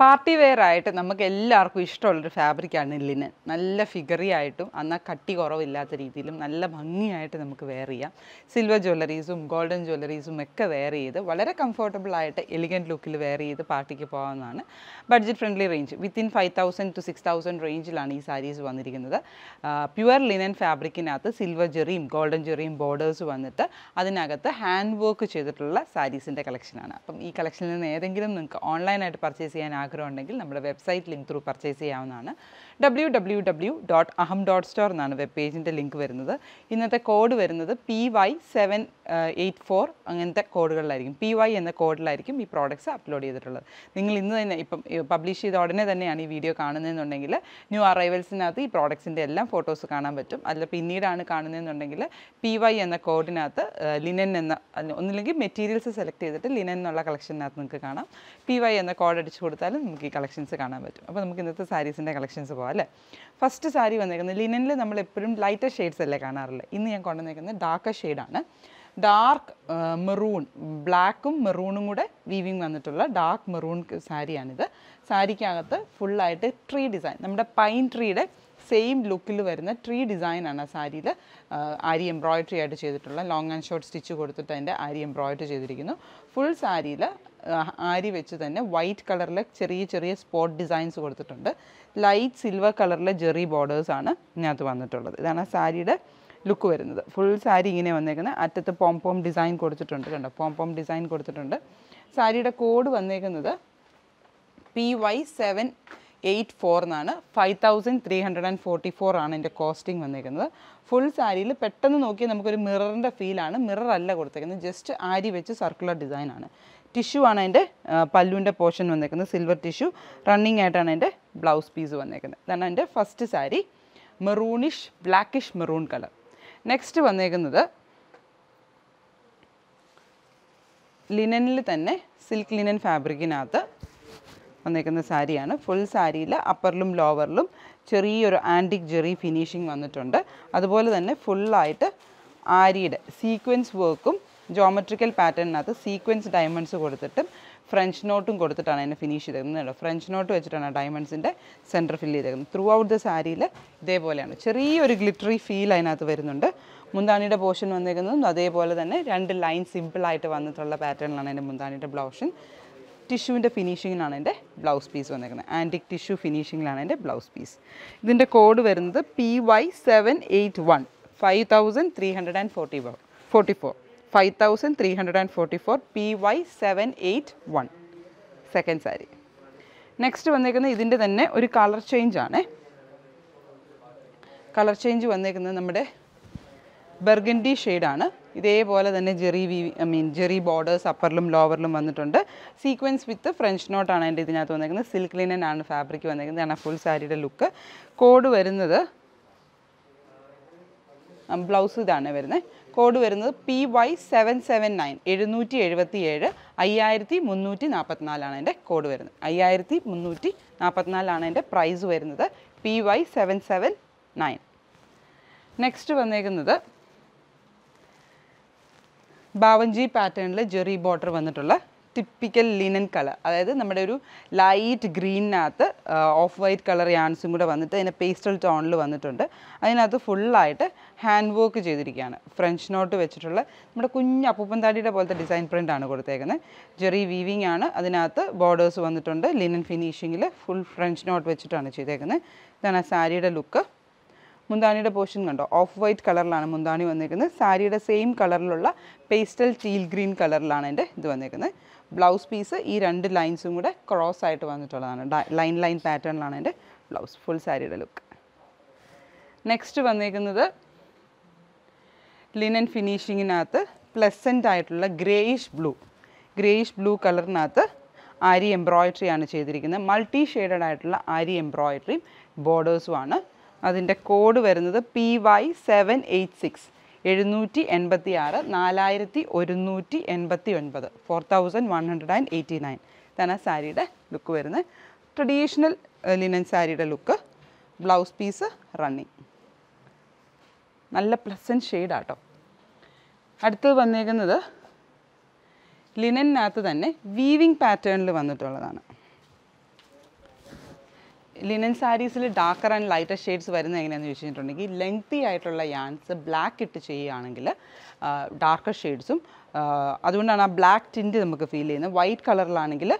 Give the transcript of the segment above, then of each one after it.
Party wear ആയിട്ട് നമുക്ക് എല്ലാവർക്കും ഇഷ്ടമുള്ളൊരു ഫാബ്രിക്കാണ് ലിനൻ നല്ല ഫിഗറി ആയിട്ടും എന്നാൽ കട്ടി കുറവില്ലാത്ത രീതിയിലും നല്ല ഭംഗിയായിട്ട് നമുക്ക് വെയർ ചെയ്യാം. സിൽവർ ജ്വല്ലറീസും ഗോൾഡൻ ജ്വല്ലറീസും ഒക്കെ വെയർ ചെയ്ത് വളരെ കംഫർട്ടബിൾ ആയിട്ട് എലിഗന്റ് ലുക്കിൽ വെയർ ചെയ്ത് പാർട്ടിക്ക് പോകാവുന്നതാണ്. Budget friendly range within five thousand to six thousand റേഞ്ചിലാണ് ഈ സാരീസ് വന്നിരിക്കുന്നത്. പ്യുവർ ലിനൻ ഫാബ്രിക്കിനകത്ത് സിൽവർ ജെറിയും ഗോൾഡൻ ജെറിയും ബോർഡേഴ്സ് വന്നിട്ട് അതിനകത്ത് ഹാൻഡ് വർക്ക് ചെയ്തിട്ടുള്ള സാരീസിന്റെ കളക്ഷനാണ് അപ്പം ഈ കളക്ഷനിൽ നിന്ന് ഏതെങ്കിലും നിങ്ങൾക്ക് ഓൺലൈനായിട്ട് പർച്ചേസ് ചെയ്യാൻ ആഗ്രഹമുണ്ടെങ്കിൽ നമ്മുടെ വെബ്സൈറ്റ് ലിങ്ക് ത്രൂ പർച്ചേസ് ചെയ്യാവുന്നതാണ്. W W W dot Aham dot store എന്നാണ് വെബ് പേജിന്റെ ലിങ്ക് വരുന്നത്. ഇന്നത്തെ കോഡ് വരുന്നത് P Y seven eight four അങ്ങനത്തെ കോഡുകളിലായിരിക്കും. പി വൈ എന്ന കോഡിലായിരിക്കും ഈ പ്രോഡക്റ്റ്സ് അപ്ലോഡ് ചെയ്തിട്ടുള്ളത്. നിങ്ങൾ ഇന്ന് തന്നെ ഇപ്പം പബ്ലിഷ് ചെയ്ത ഉടനെ തന്നെയാണ് ഈ വീഡിയോ കാണുന്നതെന്നുണ്ടെങ്കിൽ ന്യൂ അറൈവൽസിനകത്ത് ഈ പ്രോഡക്ട്സിന്റെ എല്ലാം ഫോട്ടോസ് കാണാൻ പറ്റും. അല്ല പിന്നീടാണ് കാണുന്നതെന്നുണ്ടെങ്കിൽ പി വൈ എന്ന കോഡിനകത്ത് ലിനൻ എന്ന ഒന്നില്ലെങ്കിൽ മെറ്റീരിയൽസ് സെലക്ട് ചെയ്തിട്ട് ലിനൻ എന്നുള്ള കളക്ഷനകത്ത് നിങ്ങൾക്ക് കാണാം. പി വൈ എന്ന കോഡ് അടിച്ചു കൊടുത്താലും നമുക്ക് ഈ കളക്ഷൻസ് കാണാൻ പറ്റും. അപ്പോൾ നമുക്ക് ഇന്നത്തെ സാരീസിന്റെ കളക്ഷൻസ് പോകാം അല്ലേ? ഫസ്റ്റ് സാരി വന്നേക്കുന്നത് ലിനനിൽ നമ്മൾ എപ്പോഴും ലൈറ്റർ ഷെയ്ഡ്സ് അല്ലേ കാണാറുള്ളത് ഇന്ന് ഞാൻ കൊണ്ടുവന്നേക്കുന്നത് ഡാർക്കർ ഷെയ്ഡാണ് ഡാർക്ക് മെറൂൺ ബ്ലാക്കും മെറൂണും കൂടെ വീവിങ് വന്നിട്ടുള്ള ഡാർക്ക് മെറൂൺ സാരിയാണിത്. സാരിക്കകത്ത് ഫുള്ളായിട്ട് ട്രീ ഡിസൈൻ നമ്മുടെ പൈൻ ട്രീയുടെ സെയിം ലുക്കിൽ വരുന്ന ട്രീ ഡിസൈനാണ് ആ സാരിയിൽ ആരി എംബ്രോയിഡറി ആയിട്ട് ചെയ്തിട്ടുള്ള ലോങ് ആൻഡ് ഷോർട്ട് സ്റ്റിച്ച് കൊടുത്തിട്ട് അതിന്റെ ആരി എംബ്രോയിഡറി ചെയ്തിരിക്കുന്നു. ഫുൾ സാരിയിൽ ആരി വെച്ച് തന്നെ വൈറ്റ് കളറിലെ ചെറിയ ചെറിയ സ്പോട്ട് ഡിസൈൻസ് കൊടുത്തിട്ടുണ്ട്. ലൈറ്റ് സിൽവർ കളറിലെ ജെറി ബോർഡേഴ്സ് ആണ് ഇതിനകത്ത് വന്നിട്ടുള്ളത്. ഇതാണ് ആ സാരിയുടെ ലുക്ക് വരുന്നത്. ഫുൾ സാരി ഇങ്ങനെ വന്നേക്കുന്നത് അറ്റത്ത് പോം പോം ഡിസൈൻ കൊടുത്തിട്ടുണ്ട് കണ്ടോ? പോം പോം ഡിസൈൻ കൊടുത്തിട്ടുണ്ട്. സാരിയുടെ കോഡ് വന്നേക്കുന്നത് P Y seven eight four എന്നാണ്. Five thousand three hundred and forty four ആണ് എന്റെ കോസ്റ്റിംഗ് വന്നിരിക്കുന്നത് ഫുൾ സാരിയിൽ പെട്ടെന്ന് നോക്കിയാൽ നമുക്കൊരു മിററിന്റെ ഫീലാണ് മിറർ അല്ല കൊടുത്തേക്കുന്നത്. ജസ്റ്റ് ആരി വെച്ച് സർക്കുലർ ഡിസൈൻ ആണ്. ടിഷ്യൂ ആണ് അതിന്റെ പല്ലുവിന്റെ പോർഷൻ വന്നേക്കുന്നത്. സിൽവർ ടിഷ്യൂ റണ്ണിങ് ആയിട്ടാണ് എന്റെ ബ്ലൗസ് പീസ് വന്നേക്കുന്നത്. ഇതാണ് എന്റെ first sari. Maroonish blackish maroon colour next വന്നേക്കുന്നത് ലിനനിൽ തന്നെ സിൽക്ക് ലിനൻ ഫാബ്രിക്കിനകത്ത് വന്നേക്കുന്ന സാരിയാണ്. ഫുൾ സാരിയിൽ അപ്പറിലും ലോവറിലും ചെറിയൊരു ആന്റിക് ജെറി ഫിനിഷിങ് വന്നിട്ടുണ്ട്. അതുപോലെ തന്നെ ഫുള്ളായിട്ട് ആരിയുടെ സീക്വൻസ് വർക്കും ജോമെട്രിക്കൽ പാറ്റേണിനകത്ത് സീക്വൻസ് ഡയമണ്ട്സ് കൊടുത്തിട്ടും ഫ്രഞ്ച് നോട്ടും കൊടുത്തിട്ടാണ് അതിനെ ഫിനിഷ് ചെയ്തേക്കുന്നത് ഫ്രഞ്ച് നോട്ട് വെച്ചിട്ടാണ് ഡയമണ്ട്സിന്റെ സെന്റർ ഫില്ല് ചെയ്തേക്കുന്നത്. ത്രൂ ഔട്ട് ദ സാരിയിൽ ഇതേപോലെയാണ്. ചെറിയൊരു ഗ്ലിറ്ററി ഫീൽ അതിനകത്ത് വരുന്നുണ്ട്. മുന്താണിയുടെ പോർഷൻ വന്നേക്കുന്നതും അതേപോലെ തന്നെ രണ്ട് ലൈൻ സിമ്പിളായിട്ട് വന്നിട്ടുള്ള പാറ്റേണിലാണ് എന്റെ മുന്താണിയുടെ ബ്ലൗഷൻ ടിഷ്യൂവിന്റെ ഫിനിഷിങ്ങിനാണ് എന്റെ ബ്ലൗസ് പീസ് വന്നിരിക്കുന്നത് ആന്റിക് ടിഷ്യൂ ഫിനിഷിങ്ങിലാണ് എന്റെ ബ്ലൗസ് പീസ്. ഇതിന്റെ കോഡ് വരുന്നത് P Y seven eight one five thousand three hundred and forty four forty four. Five thousand three hundred and forty four P Y seven eight one. Second sari. Next വന്നിരിക്കുന്നത് ഇതിന്റെ തന്നെ ഒരു colour change ആണ് colour change വന്നിരിക്കുന്നത് നമ്മുടെ burgundy ഷെയ്ഡാണ്. ഇതേപോലെ തന്നെ zari V I mean zari borders അപ്പറിലും ലോവറിലും വന്നിട്ടുണ്ട്. സീക്വൻസ് വിത്ത് ഫ്രഞ്ച് നോട്ടാണ് എന്റെ ഇതിനകത്ത് വന്നേക്കുന്നത്. സിൽക്ക് ലിനൻ ആണ് ഫാബ്രിക് വന്നേക്കുന്നത്. ഇതാണ് ഫുൾ സാരിയുടെ ലുക്ക് കോഡ് വരുന്നത് ബ്ലൗസ് ഇതാണ് വരുന്നത്. കോഡ് വരുന്നത് P Y seven seven nine എഴുന്നൂറ്റി എഴുപത്തി ഏഴ് അയ്യായിരത്തി മുന്നൂറ്റി നാൽപ്പത്തിനാലാണ് എന്റെ കോഡ് വരുന്നത്. അയ്യായിരത്തി മുന്നൂറ്റി നാൽപ്പത്തിനാലാണ് എന്റെ പ്രൈസ് വരുന്നത് P Y seven seven nine next വന്നേക്കുന്നത് ബാവഞ്ചി പാറ്റേണിൽ ജെറി ബോർഡർ വന്നിട്ടുള്ള ടിപ്പിക്കൽ ലിനൻ കളർ അതായത് നമ്മുടെ ഒരു ലൈറ്റ് ഗ്രീനിനകത്ത് ഓഫ് വൈറ്റ് കളർ യാൻസും കൂടെ വന്നിട്ട് അതിന്റെ പേസ്റ്റൽ ടോണിൽ വന്നിട്ടുണ്ട്. അതിനകത്ത് ഫുള്ളായിട്ട് ഹാൻഡ് വർക്ക് ചെയ്തിരിക്കുകയാണ്. ഫ്രഞ്ച് നോട്ട് വെച്ചിട്ടുള്ള നമ്മുടെ കുഞ്ഞ് അപ്പൂപ്പൻ താടിയുടെ പോലത്തെ ഡിസൈൻ പ്രിന്റ് ആണ് കൊടുത്തേക്കുന്നത്. ജെറി വീവിങ് ആണ്. അതിനകത്ത് ബോർഡേഴ്സ് വന്നിട്ടുണ്ട്. ലിനൻ ഫിനിഷിങ്ങിൽ ഫുൾ ഫ്രഞ്ച് നോട്ട് വെച്ചിട്ടാണ് ചെയ്തേക്കുന്നത്. ഇതാണ് സാരിയുടെ ലുക്ക് മുന്താണിയുടെ പോർഷൻ കണ്ടോ? ഓഫ് വൈറ്റ് കളറിലാണ് മുന്താണി വന്നിരിക്കുന്നത്. സാരിയുടെ സെയിം കളറിലുള്ള പേസ്റ്റൽ ടീൽ ഗ്രീൻ കളറിലാണ് എന്റെ ഇത് വന്നിരിക്കുന്നത്. ബ്ലൗസ് പീസ് ഈ രണ്ട് ലൈൻസും കൂടെ ക്രോസ് ആയിട്ട് വന്നിട്ടുള്ളതാണ്. ലൈൻ ലൈൻ പാറ്റേണിലാണ് എന്റെ ബ്ലൗസ് ഫുൾ സാരിയുടെ ലുക്ക് നെക്സ്റ്റ് വന്നിരിക്കുന്നത് ലിനൻ ഫിനിഷിങ്ങിനകത്ത് പ്ലസന്റ് ആയിട്ടുള്ള ഗ്രേയിഷ് ബ്ലൂ ഗ്രേയിഷ് ബ്ലൂ കളറിനകത്ത് ആരി എംബ്രോയിഡറി ആണ് ചെയ്തിരിക്കുന്നത്. മൾട്ടി ഷെയ്ഡഡ് ആയിട്ടുള്ള ആരി എംബ്രോയിഡറിയും ബോർഡേഴ്സുമാണ് അതിന്റെ കോഡ് വരുന്നത് P Y seven eight six എഴുന്നൂറ്റി എൺപത്തി ആറ് നാലായിരത്തി ഒരുന്നൂറ്റി എൺപത്തി ഒൻപത് four thousand one hundred and eighty nine ഇതാണ് ആ സാരിയുടെ ലുക്ക് വരുന്നത്. ട്രഡീഷണൽ ലിനൻ സാരിയുടെ ലുക്ക് ബ്ലൗസ് പീസ് റണ്ണിങ് നല്ല പ്ലസന്റ് ഷെയ്ഡാട്ടോ അടുത്തത് വന്നേക്കുന്നത് ലിനനകത്ത് തന്നെ വീവിങ് പാറ്റേണിൽ വന്നിട്ടുള്ളതാണ്. ലിനൻ സാരീസിൽ ഡാർക്കർ ആൻഡ് ലൈറ്റർ ഷെയ്ഡ്സ് വരുന്നത് എങ്ങനെയാണെന്ന് ചോദിച്ചിട്ടുണ്ടെങ്കിൽ ലെങ്തി ആയിട്ടുള്ള യാൻസ് ബ്ലാക്ക് ഇട്ട് ചെയ്യുകയാണെങ്കിൽ ഡാർക്കർ ഷെയ്ഡ്സും അതുകൊണ്ടാണ് ആ ബ്ലാക്ക് ടിന്റ് നമുക്ക് ഫീൽ ചെയ്യുന്നത്. വൈറ്റ് കളറിലാണെങ്കിൽ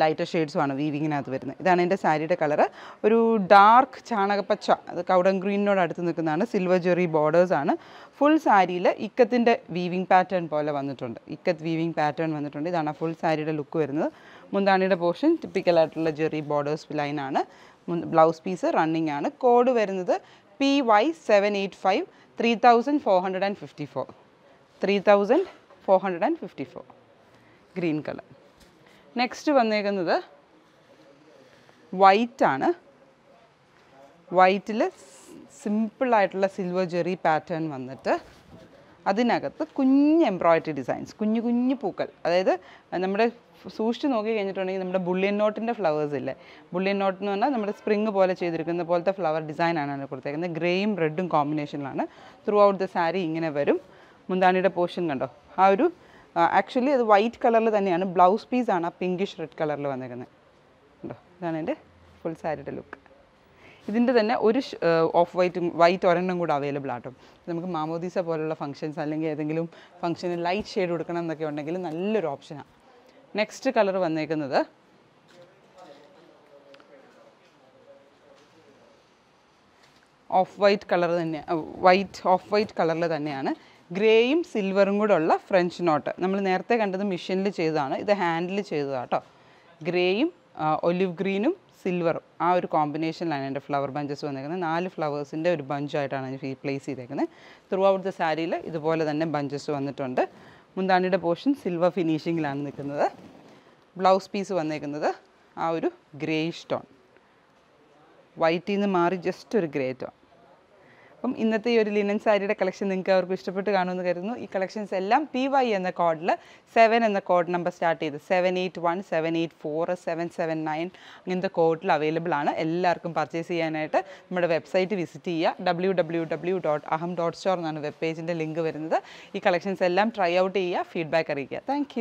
ലൈറ്റർ ഷെയ്ഡ്സുമാണ് വീവിങ്ങിനകത്ത് വരുന്നത്. ഇതാണ് എന്റെ സാരിയുടെ കളറ് ഒരു ഡാർക്ക് ചാണകപ്പച്ച അത് കൗഡൻ ഗ്രീനിനോട് അടുത്ത് നിൽക്കുന്നതാണ്. സിൽവർ ജെറി ബോർഡേഴ്സാണ് ഫുൾ സാരിയിൽ ഇക്കത്തിന്റെ വീവിങ് പാറ്റേൺ പോലെ വന്നിട്ടുണ്ട്. ഇക്കത്ത് വീവിങ് പാറ്റേൺ വന്നിട്ടുണ്ട്. ഇതാണ് ഫുൾ സാരിയുടെ ലുക്ക് വരുന്നത്. മുന്താണിയുടെ പോർഷൻ ടിപ്പിക്കലായിട്ടുള്ള ജെറി ബോർഡേഴ്സ് ലൈനാണ് ബ്ലൗസ് പീസ് റണ്ണിങ് ആണ്. കോഡ് വരുന്നത് P Y seven eight five three thousand four hundred and fifty four three thousand four hundred and fifty four green colour next വന്നേക്കുന്നത് white ആണ്. വൈറ്റിൽ സിമ്പിളായിട്ടുള്ള സിൽവർ ജെറി പാറ്റേൺ വന്നിട്ട് അതിനകത്ത് കുഞ്ഞ് എംബ്രോയിഡറി ഡിസൈൻസ് കുഞ്ഞു കുഞ്ഞു പൂക്കൾ. അതായത് നമ്മുടെ സൂക്ഷിച്ച് നോക്കി കഴിഞ്ഞിട്ടുണ്ടെങ്കിൽ നമ്മുടെ ബുള്ളിയൻ നോട്ടിന്റെ ഫ്ലവേഴ്സ് ഇല്ലേ? ബുള്ളിയൻ നോട്ട് എന്ന് പറഞ്ഞാൽ നമ്മുടെ സ്പ്രിങ് പോലെ ചെയ്തിരിക്കുന്ന പോലത്തെ ഫ്ലവർ ഡിസൈനാണ് അതിന് കൊടുത്തേക്കുന്നത്. ഗ്രേയും റെഡും കോമ്പിനേഷനിലാണ് ത്രൂ ഔട്ട് ദ സാരി ഇങ്ങനെ വരും. മുന്താണിയുടെ പോർഷൻ കണ്ടോ? ആ ഒരു ആക്ച്വലി അത് വൈറ്റ് കളറിൽ തന്നെയാണ്. ബ്ലൗസ് പീസാണ് ആ പിങ്കിഷ് റെഡ് കളറിൽ വന്നിരിക്കുന്നത്. കണ്ടോ? ഇതാണ് എന്റെ ഫുൾ സാരിയുടെ ലുക്ക് ഇതിന്റെ തന്നെ ഒരു ഓഫ് വൈറ്റും വൈറ്റ് ഒരെണ്ണം കൂടെ അവൈലബിൾ ആട്ടോ. നമുക്ക് മാമോദീസ പോലുള്ള ഫംഗ്ഷൻസ് അല്ലെങ്കിൽ ഏതെങ്കിലും ഫംഗ്ഷന് ലൈറ്റ് ഷെയ്ഡ് കൊടുക്കണം എന്നൊക്കെ ഉണ്ടെങ്കിൽ നല്ലൊരു ഓപ്ഷനാണ് നെക്സ്റ്റ് കളർ വന്നേക്കുന്നത്. ഓഫ് വൈറ്റ് കളർ തന്നെ വൈറ്റ് ഓഫ് വൈറ്റ് കളറിൽ തന്നെയാണ്. ഗ്രേയും സിൽവറും കൂടെ ഉള്ള ഫ്രഞ്ച് നോട്ട് നമ്മൾ നേരത്തെ കണ്ടത് മെഷീനിൽ ചെയ്തതാണ്. ഇത് ഹാൻഡിൽ ചെയ്തതാണ് കേട്ടോ ഗ്രേയും ഒലിവ് ഗ്രീനും സിൽവറും ആ ഒരു കോമ്പിനേഷനിലാണ് എന്റെ ഫ്ലവർ ബഞ്ചസ് വന്നേക്കുന്നത്. നാല് ഫ്ലവേഴ്സിന്റെ ഒരു ബഞ്ചായിട്ടാണ് ഞാൻ പ്ലേസ് ചെയ്തേക്കുന്നത്. ത്രൂ ഔട്ട് ദ സാരിയിൽ ഇതുപോലെ തന്നെ ബഞ്ചസ് വന്നിട്ടുണ്ട്. മുന്താണിയുടെ പോർഷൻ സിൽവർ ഫിനിഷിങ്ങിലാണ് നിൽക്കുന്നത്. ബ്ലൗസ് പീസ് വന്നേക്കുന്നത് ആ ഒരു ഗ്രേയിഷ് ടോൺ വൈറ്റിൽ നിന്ന് മാറി ജസ്റ്റ് ഒരു ഗ്രേ ടോൺ അപ്പം ഇന്നത്തെ ഈ ഒരു ലിനൻ സാരിയുടെ കളക്ഷൻ നിങ്ങൾക്ക് അവർക്ക് ഇഷ്ടപ്പെട്ട് കാണുമെന്ന് കരുതുന്നു. ഈ കളക്ഷൻസ് എല്ലാം പി വൈ എന്ന കോഡിൽ സെവൻ എന്ന കോഡ് നമ്പർ സ്റ്റാർട്ട് ചെയ്ത് seven eight one seven eight four seven seven nine അങ്ങനത്തെ കോഡിൽ അവൈലബിൾ ആണ്. എല്ലാവർക്കും പർച്ചേസ് ചെയ്യാനായിട്ട് നമ്മുടെ വെബ്സൈറ്റ് വിസിറ്റ് ചെയ്യുക. W W W dot Aham dot store എന്നാണ് വെബ് പേജിന്റെ ലിങ്ക് വരുന്നത്. ഈ കളക്ഷൻസ് എല്ലാം ട്രൈ ഔട്ട് ചെയ്യുക ഫീഡ്ബാക്ക് അറിയിക്കുക. താങ്ക്